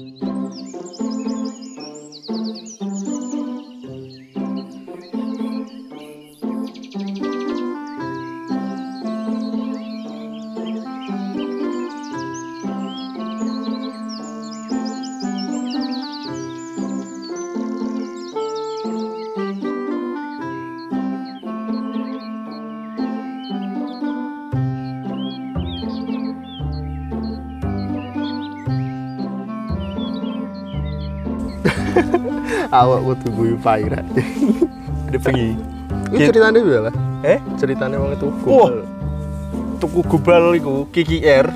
Música awak kudu guyu pairat Ada bengi. ini ceritanya piye lah Eh? ceritanya wong itu Wah. Tuku gubal iku Kiki R.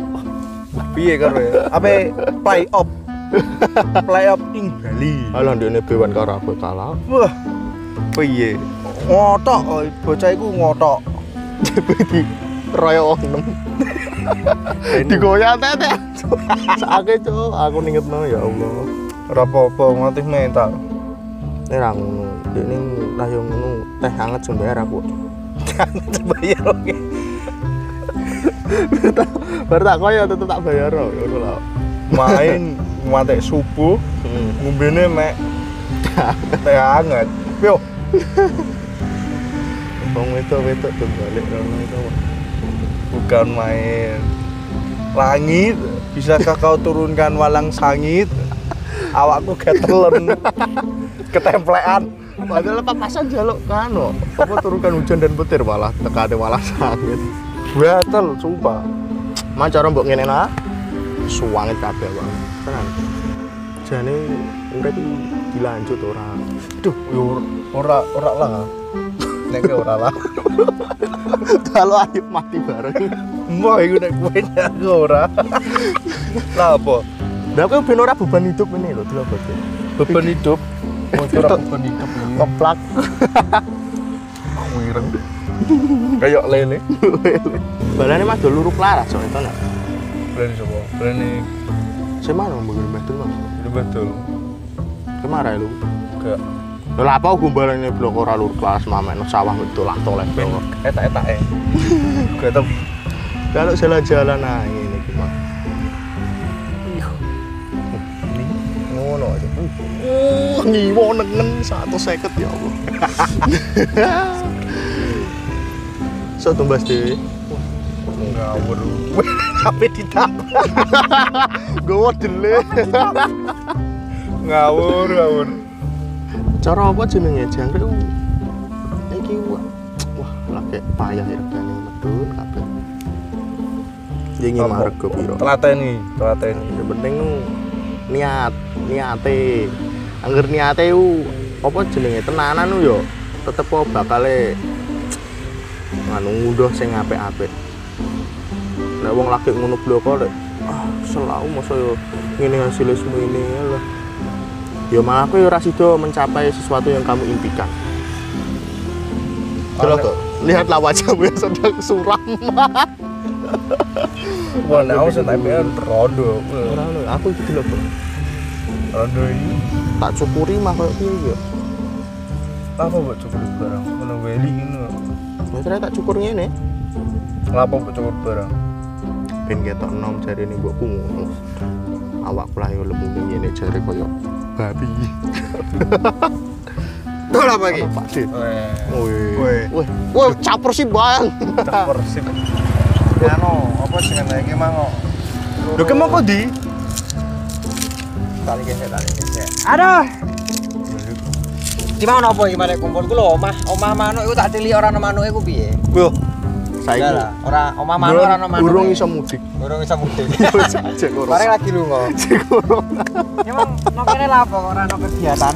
Piye karo ya? Apa play up? play up ing Bali. alah ndene bewan karo aku kalah Wah. Piye? Ngotok oh, bocah iku ngotok. iki royo wong nem digoyang tete sakake cuk aku ningetno ya Allah Ora apa-apa ngatih mental. ini ra ngono ini lah yo ngono teh hangat sing bayar aku Bayar oke. bar tak koyo tetep tak bayar ya ngono lah Main ngantek subuh Hmm. ngombene mek teh hangat. Yo, wong wedok-wedok tuh balik ngono itu bukan main. Langit, bisakah kau turunkan walang sangit? Awakku getelen. Ketemplean. padahal papasan jaluk kano apa turunkan hujan dan petir malah tekade malah sakit Batal, sumpah. Mas cara mbok ngene nah. Suwanget kabeh, Bang. Tenan. Jane urip dilanjut ora. Duh, yo ora ora lah. Nek ora lah. Kalau ayo mati bareng. Mbah iku nek kowe ora. Lah apa? Lah kowe ben ora beban hidup ini lho, delok bos. Beban hidup. Mau ora beban hidup ini. Keplak. Wireng. Kayak lele. Balane mas do luruk laras sok itu nak. Berani sapa? Berani Semana mbok betul Mas. itu betul. Ke mana lu? Gak Lah apa gombalane blok ora luruk laras mamen sawah itu lah toleh blok. etak-etak eh. Gak tau Kalau jalan-jalan nah Uh, ngiwo nengen 150 ya Allah. So tumbas dhewe. Ngawur. Sampai ditambah. Gowo dele. Ngawur, ngawur. Cara apa jenenge jangkrik? Iki wah, lagi payah ya regane medun kabeh. Jengi Apa? marego piro? Telateni, telateni. Yang penting niat, niate. Angger niate ku apa jenenge tenanan yo tetep kok bakale nganu ngunduh sing apik-apik. Nek wong lagi ngono bloko lek ah selalu masa yo ngene hasilnya semua ini ya lah. Ya malah aku ya ora sida mencapai sesuatu yang kamu impikan. Tuh, lihatlah wajahmu yang sedang suram. Wah, nek aku sentepen rondo. Ora lho, aku iki delok tuh. Rondo iki Tak cukuri mah koyo piye ya. apa buat cukur barang? Ono weli ngono. Ya ternyata tak cukur ngene. Ngapa buat cukur barang? Ben ketok enom jarine mbokku ngono. Awakku lah yo lemu ngene jare koyo babi. Tuh apa lagi? Pak Dit. Weh. Wih. Wih, caper sih, Bang. Caper sip. Anu, apa jenenge iki mang kok? Lho ki mau di? Tali gesek, tali gesek. Aduh. Di mana apa iki marek kumpul ku lho omah, omah manuk iku tak cilik ora ono manuk iku piye? Wah, Saiki Ya lah, ora omah manuk ora ono manuk. urung iso mudik. Urung iso mudik. Cek. Bareng lagi lunga. Emang no kene lah apa kok ora ono kegiatan?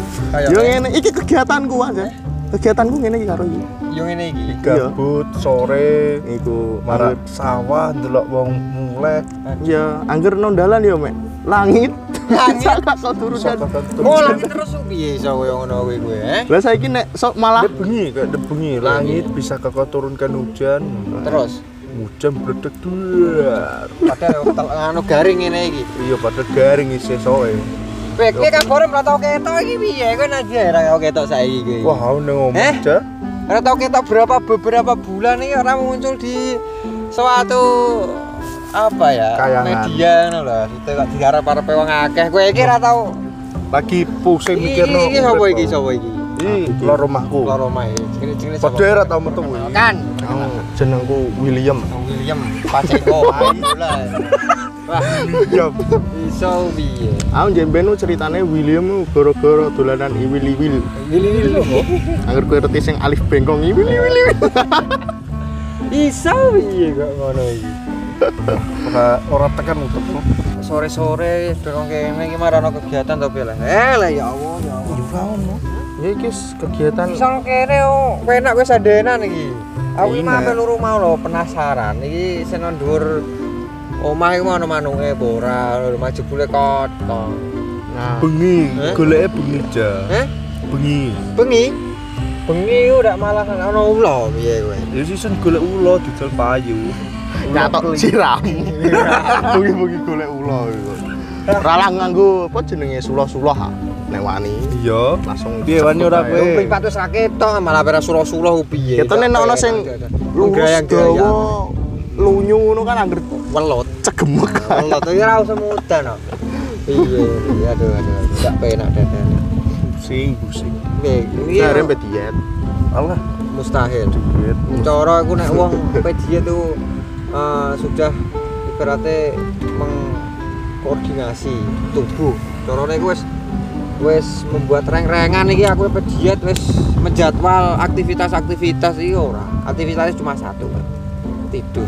Yo ngene, iki kegiatanku aja. Kegiatanku ngene iki karo iki. Yo ngene iki. gabut sore Iku marah sawah ndelok wong mulai Ya, angger nondalan yo, Mek. Langit. Langit. Kau turun dan. Oh, langit terus piye iso koyo ngono kuwi kuwi, eh? Lah saiki nek sok malah bengi dek bengi langit bisa kakak turunkan hujan Terus hujan bledek duar padahal tel- anu garing ngene iki. iya pada garing isi soe Kowe iki kabare ora tau ketok iki piye? Kowe nanti ora tau ketok saiki kowe. wah neng ngomong Eh? aja Ora tau ketok berapa beberapa bulan ini orang muncul di suatu apa ya? Kayangan. Media ngono lho. Maksudnya kok diharap-harap wong akeh. Kowe iki ra tau lagi pusing Iki mikirno iki sapa iki sapa iki? Iki lor rumahku. Loro omahe. Jenenge-jenenge sapa? Padha ora tau metu kuwi. Kan. Oh, jenengku William William Paceko ae lah. Wah, Iya. iso piye? aku jemben ceritane William gara-gara dolanan iwil-iwil Willy lho. agar kowe ngerti sing alif bengkong iwil-iwil Iso piye kok ngono iki? Ora ora tekan untuk Sore-sore dorong kene iki marano kegiatan to piye lah. Eh lah ya Allah ya Allah. Yo. Ya iki kegiatan Sang kene oh, penak wis adenan iki. Aku Enak. mampir luru mau lho penasaran. Iki sing nang dhuwur omah iku ono manuke apa ora maju bule kotong. nah Bengi, Eh? goleke bengi ja. Heh? Bengi. Bengi? Bengi udah malah ono ulo piye kowe? Ya sisen golek ulo didol payu. nyatok siram bungi-bungi golek ula iku ralah nganggo apa jenenge suloh-suloh ha nek wani Iya. langsung Piye wani ora kowe? Privat wis ra ketok malah pera sulo-sulo piye. Ketone nek ana sing lurus dawa lunyu ngono kan angger Welot. cegemek Welot iki ora usah mudan kok. Iya, iya, aduh aduh. Enggak penak dadan. Pusing, pusing. Piye? Iki mbek diet Alah, mustahil. duit. Cara aku nek wong pedia tuh eh, sudah ibaratnya mengkoordinasi tubuh. Carane iku wis wis membuat reng-rengan iki aku pediat wis menjadwal aktivitas-aktivitas iki ora. Aktivitasnya cuma satu. Pak. Tidur.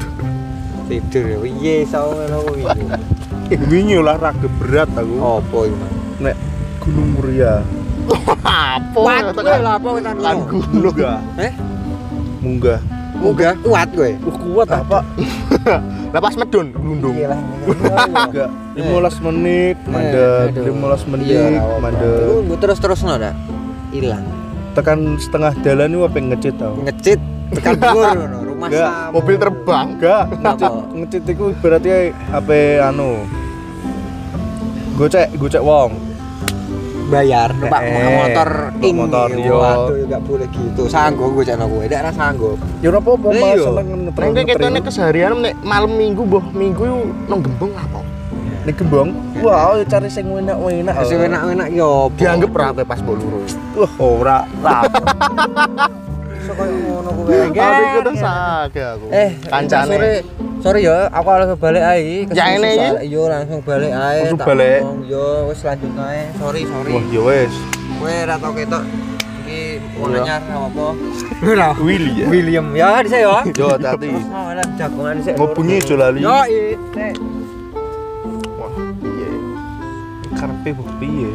Tidur ya. Piye iso ngono kuwi. Wingi olahraga berat aku. Apa iki? Nek Gunung Muria. apa Kuat kowe lah apa kita lan gunung. Eh? Munggah. Munggah kuat kowe. Wah, kuat apa? lah pas medun glundung Iya lah. Enggak. 15 menit mandek, 15 menit mandek. Lu terus-terus no dak. Hilang. Tekan setengah dalan itu apa yang ngecit tau? Ngecit tekan dhuwur rumah Enggak, samu. mobil terbang Enggak, ngecit, ngecit itu berarti apa anu gocek, gocek wong bayar numpak Eh, motor ing motor, yo. Waduh, enggak boleh gitu. Sanggup gue cek kowe, ndak ra sanggup. Lah mas iya. seneng ngetren Neng ketone keseharian nek malam minggu boh minggu yo nang gembong apa? Nek gembong, wah cari sing enak-enak Wis enak-enak yo. apa? Dianggap ra pas mbok luru. Wah, ora, ra. iso koyo ngono kowe. Aku. Eh, kancane. Sore, sorry ya, aku langsung balik ae. Ya, ini, ini. soalnya. Yo langsung balik ae. Langsung tak balik? Yo wis lanjut ae. Sorry, sorry. Wah, ya wes. Kowe ora tau ketok iki wong Iya. anyar apa? Willy ya. William ya di saya ya. Yo hati. Terus mau lah jagongan sik. Mau bengi aja lali. Yo. Nek. Wah, iya. Karepe piye?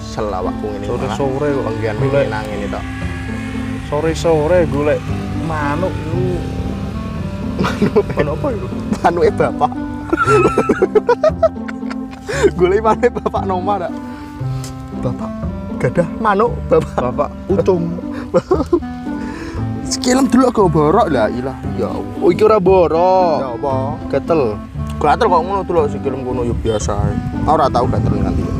Selawakku ngene. Sore-sore kok penggian golek nang ngene tok. Sore-sore golek manuk itu. Manuk apa itu? Manuke bapak. Golek manuk bapak nomor dak. Bapak gadah manuk bapak. Bapak utung. Sekilem dulu aku borok lah ilah. Ya. Oh, iki ora Ya borok. apa? Gatel. Gatel kok ngono dulu sikilem kono ya biasa. Ora tau gatel nganti.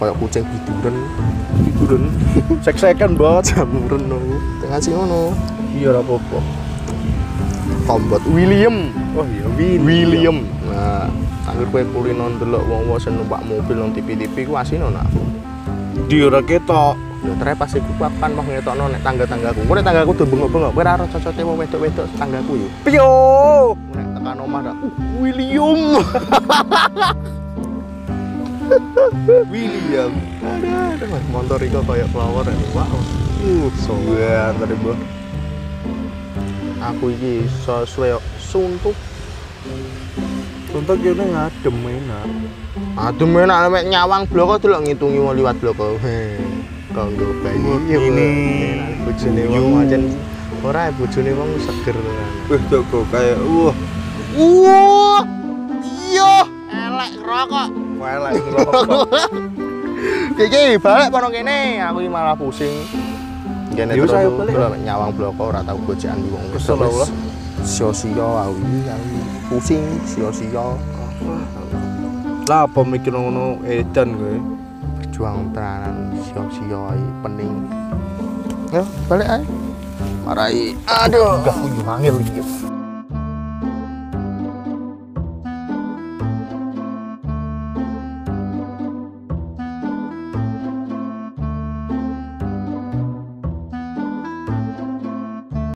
Koyo kucing biduren, Tiduran. Sek-sekan banget. jamuren no. Tengah sing ngono. Iya ora apa-apa. Kombot William. Oh iya, Willy. William. Nah, anggere kowe kulino ndelok wong-wong sing numpak mobil nang TV-TV ku asine nak. Di ora ketok. Ya tere pas iku ku kan mau ngetokno nek tangga-tanggaku. Ku nek tanggaku do bengok-bengok, kowe ora ora cocote wong wedok-wedok tanggaku yo. Pio. Ku Nek tekan omah dak, uh, William. William. Aduh, aduh, motor iku kayak flower ya. Wow. Uh, sowan tadi Bro. Aku iki sesuai suntuk. Contoh kene ngadem enak. Aduh menak mek nyawang bloko delok ngitungi wong liwat bloko. Kanggo bayi Ini. bojone wong pancen ora bojone wong seger. Wih, Joko kayak wah, Wah. Iya, elek rokok. Ngerokok. Iki balik kono kene, aku malah pusing. Kene terus nyawang bloko ora tau gojekan wong. Kesel aku lah. Sio-sio aku pusing sio-sio. Lah apa mikir ngono edan kowe? Berjuang tenanan sio-sio iki pening. Ya, balik ae. Marai. Aduh. Enggak aku angel iki.